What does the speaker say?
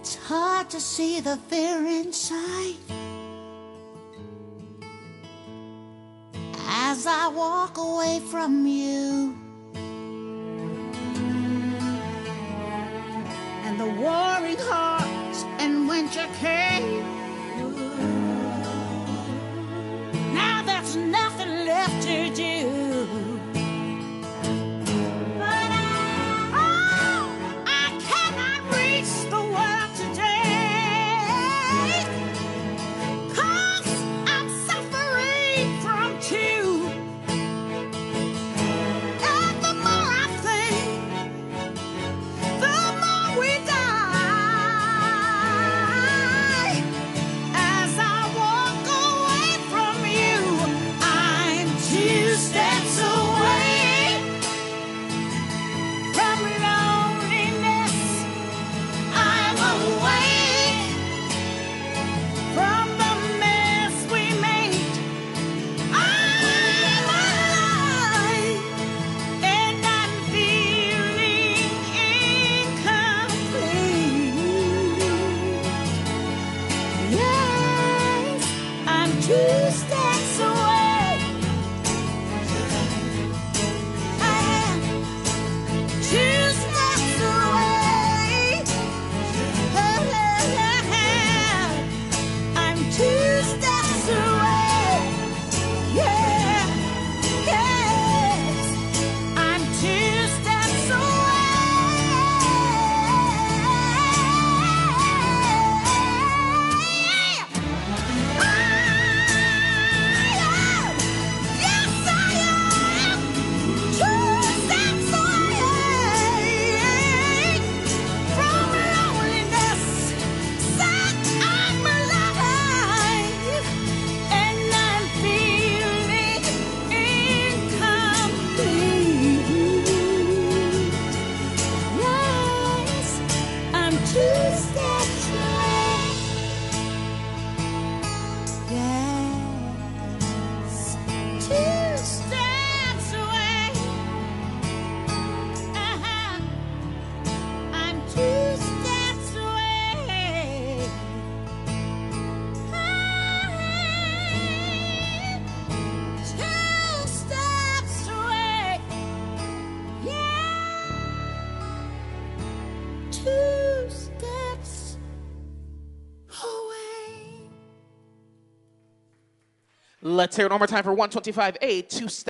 It's hard to see the fear inside. As I walk away from you. Jesus. Let's hear it one more time for 125A, two steps.